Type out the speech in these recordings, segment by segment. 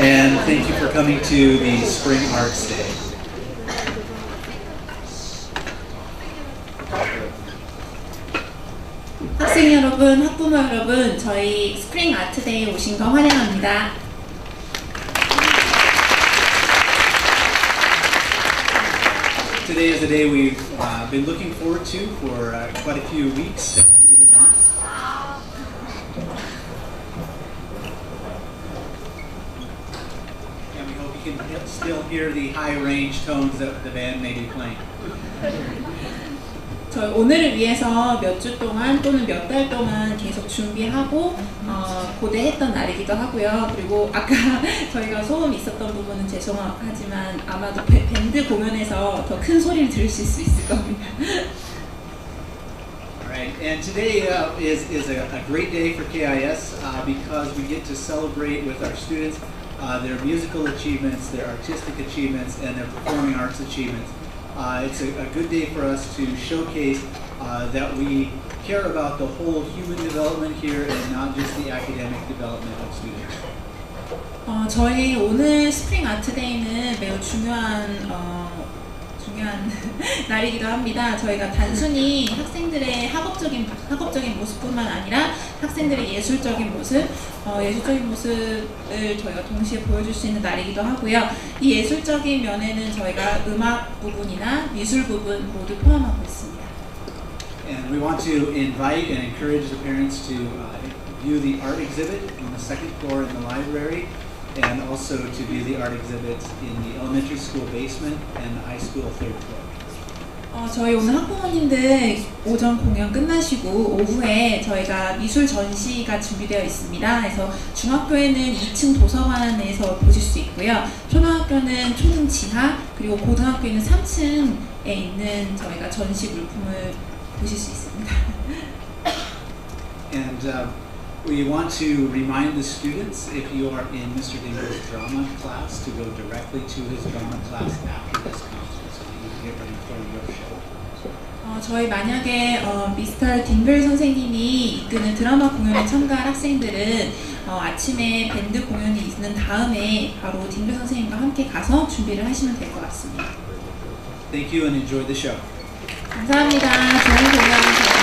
and thank you for coming to the Spring Arts Day. 학생 여러분, 학부모 여러분, 저희 스프링 아트데이에 오신 거 환영합니다. Today is a day we've uh, been looking forward to for uh, quite a few weeks Hear the high range tones that the band may be playing. 저희 오늘을 위해서 몇 주 동안 또는 몇 달 동안 계속 준비하고 어, 고대했던 날이기도 하고요. 그리고 아까 저희가 소음이 있었던 부분은 죄송하지만 아마도 배- 밴드 공연에서 더 큰 소리를 들으실 수 있을 겁니다. All right, and today uh, is, is a, a great day for KIS uh, because we get to celebrate with our students uh, their musical achievements, their artistic achievements, and their performing arts achievements. Uh, it's a, a good day for us to showcase uh, that we care about the whole human development here and not just the academic development of students. 어, 저희 오늘 스프링 아트데이는 매우 중요한 어, 중요한 날이기도 합니다. 저희가 단순히 학생들의 학업적인 학업적인 모습뿐만 아니라 학생들의 예술적인 모습, 어, 예술적인 모습을 저희가 동시에 보여줄 수 있는 날이기도 하고요. 이 예술적인 면에는 저희가 음악 부분이나 미술 부분 모두 포함하고 있습니다. And we want to invite and encourage the parents to uh, view the art exhibit on the second floor in the library and also to view the art exhibits in the elementary school basement and the high school third floor. 어, 저희 오늘 학부모님들 오전 공연 끝나시고 오후에 저희가 미술 전시가 준비되어 있습니다. 그래서 중학교에는 2층 도서관에서 보실 수 있고요. 초등학교는 초등 지하 그리고 고등학교에는 3층에 있는 저희가 전시 물품을 보실 수 있습니다. And uh, we want to remind the students, if you are in Mr. Dingo's drama class, to go directly to his drama class after this concert so that you can get ready for your show. 어, 저희 만약에 어, 미스터 딩글 선생님이 이끄는 드라마 공연에 참가할 학생들은 어, 아침에 밴드 공연이 있는 다음에 바로 딩글 선생님과 함께 가서 준비를 하시면 될 것 같습니다. Thank you and enjoy the show. 감사합니다. 좋은 공연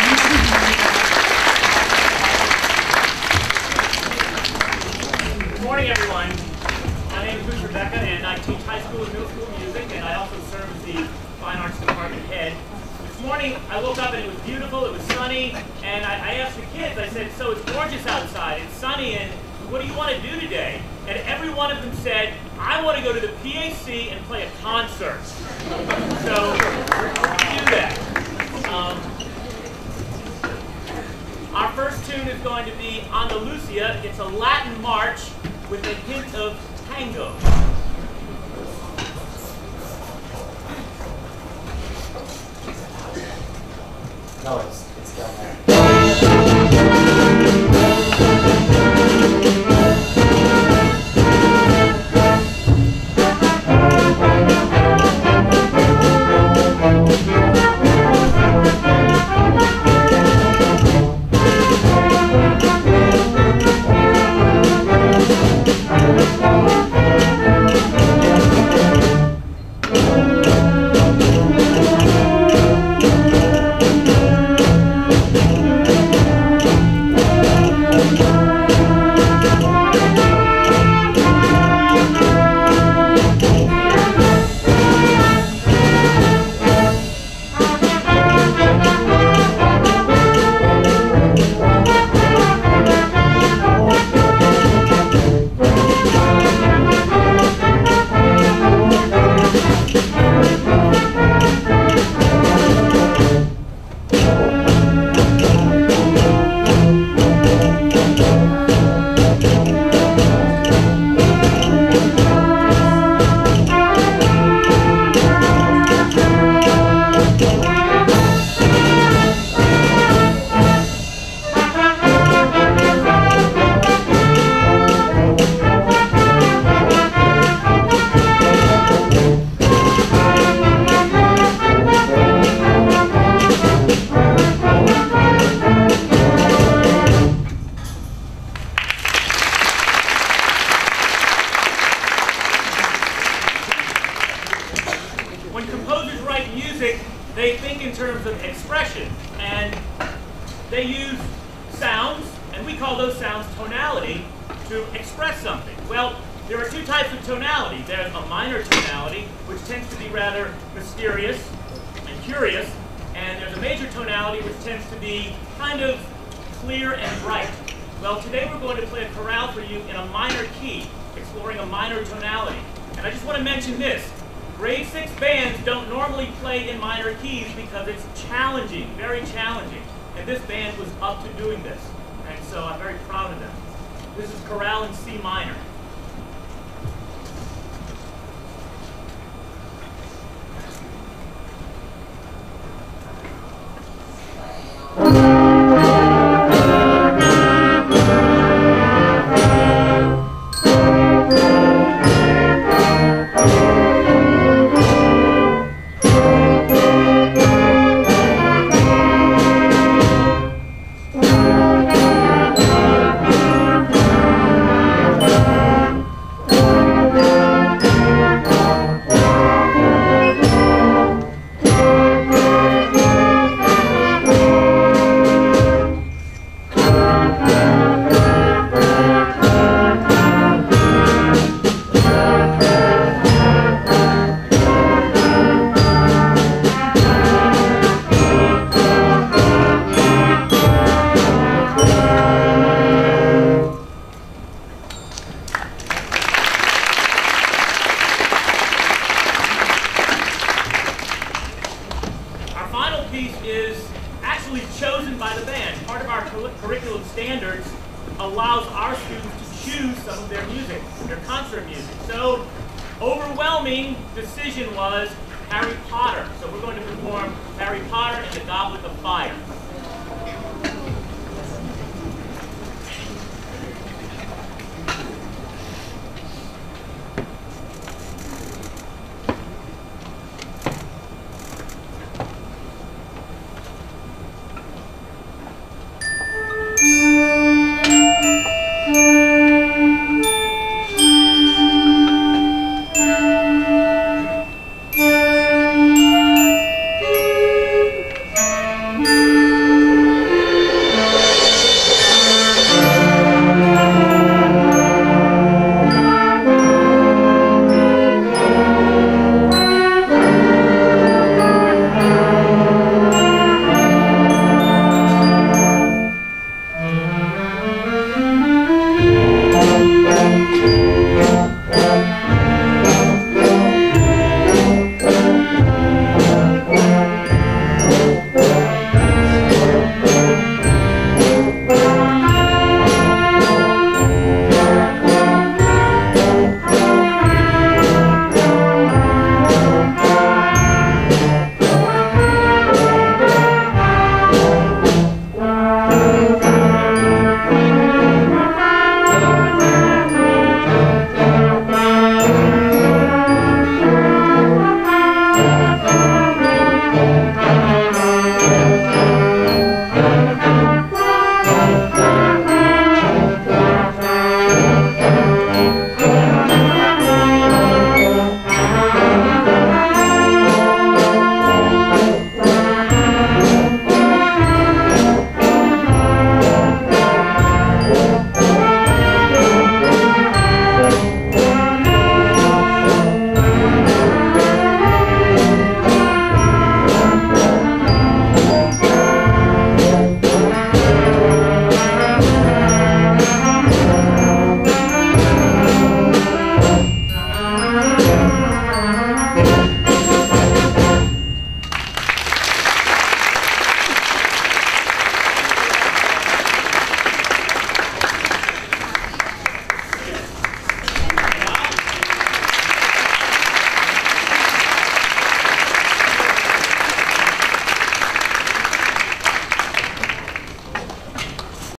school and middle school music, and I also serve as the fine arts department head. This morning, I woke up and it was beautiful, it was sunny, and I, I asked the kids, I said, so it's gorgeous outside, it's sunny, and what do you want to do today? And every one of them said, I want to go to the PAC and play a concert. So, do that. Um, our first tune is going to be Andalusia. It's a Latin march with a hint of tango. No, it's, and they use sounds, and we call those sounds tonality, to express something. Well, there are two types of tonality. There's a minor tonality, which tends to be rather mysterious and curious, and there's a major tonality, which tends to be kind of clear and bright. Well, today we're going to play a chorale for you in a minor key, exploring a minor tonality. And I just want to mention this. Grade 6 bands don't normally play in minor keys because it's challenging, very challenging. And this band was up to doing this. And so I'm very proud of them. This is chorale in C minor. Allows our students to choose some of their music, their concert music. So, overwhelming decision was Harry Potter. So we're going to perform Harry Potter and the Goblet of Fire.